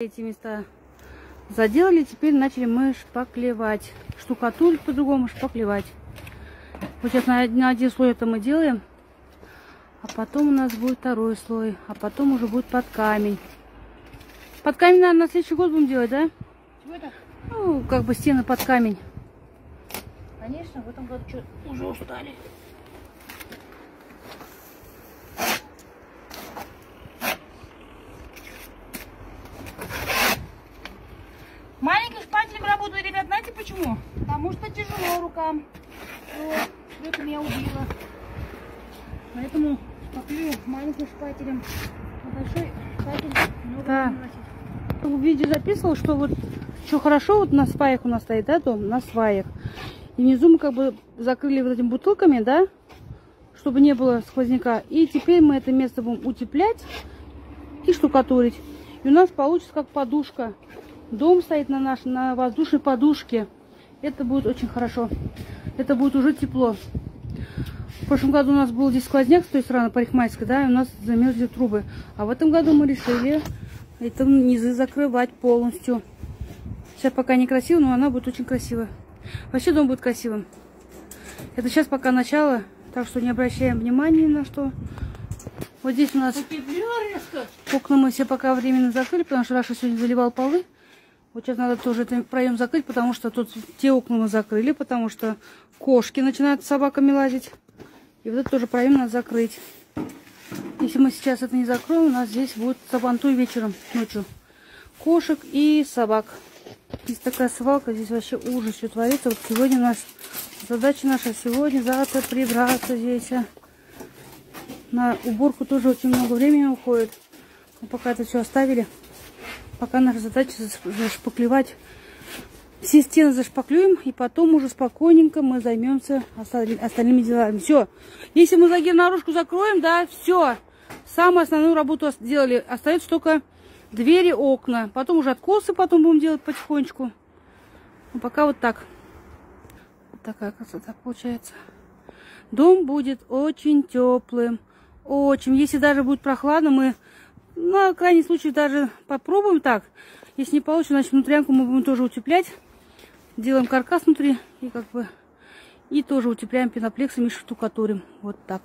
Эти места заделали, теперь начали мы шпаклевать. Штукатурить по-другому, шпаклевать. Вот сейчас на, на один слой это мы делаем. А потом у нас будет второй слой. А потом уже будет под камень. Под камень, наверное, на следующий год будем делать, да? Чего это? Ну, как бы стены под камень. Конечно, в этом году что уже устали. Маленьким шпателем работаю, ребят, знаете почему? Потому что тяжело рукам. Вот, это меня убило. Поэтому шпаклюю маленьким шпателем. А большой шпатель много Да. не. В видео записывал, что вот что хорошо, вот на сваях у нас стоит, да, дом, на сваях. И внизу мы как бы закрыли вот этими бутылками, да, чтобы не было сквозняка. И теперь мы это место будем утеплять и штукатурить. И у нас получится как подушка. Дом стоит на нашей, на воздушной подушке. Это будет очень хорошо. Это будет уже тепло. В прошлом году у нас был здесь сквозняк с той стороны, парикмахерской, да, и у нас замерзли трубы. А в этом году мы решили это низы закрывать полностью. Сейчас пока некрасиво, но она будет очень красивая. Вообще дом будет красивым. Это сейчас пока начало, так что не обращаем внимания ни на что. Вот здесь у нас окна мы все пока временно закрыли, потому что Раша сегодня заливал полы. Вот сейчас надо тоже этот проем закрыть, потому что тут те окна мы закрыли, потому что кошки начинают с собаками лазить. И вот это тоже проем надо закрыть. Если мы сейчас это не закроем, у нас здесь будет сабантуй вечером, ночью. Кошек и собак. Здесь такая свалка, здесь вообще ужас все творится. Вот сегодня наш, задача наша сегодня, завтра прибраться здесь. а. На уборку тоже очень много времени уходит. Мы пока это все оставили. Пока наша задача заш- зашпаклевать. Все стены зашпаклюем, и потом уже спокойненько мы займемся осталь- остальными делами. Все. Если мы загир наружку закроем, да, все. Самую основную работу сделали. Остается только двери, окна. Потом уже откосы потом будем делать потихонечку. Ну, пока вот так. Вот такая красота получается. Дом будет очень теплым. Очень. Если даже будет прохладно, мы на крайний случай даже попробуем так. Если не получится, значит внутрянку мы будем тоже утеплять. Делаем каркас внутри и как бы и тоже утепляем пеноплексом и штукатурим. Вот так.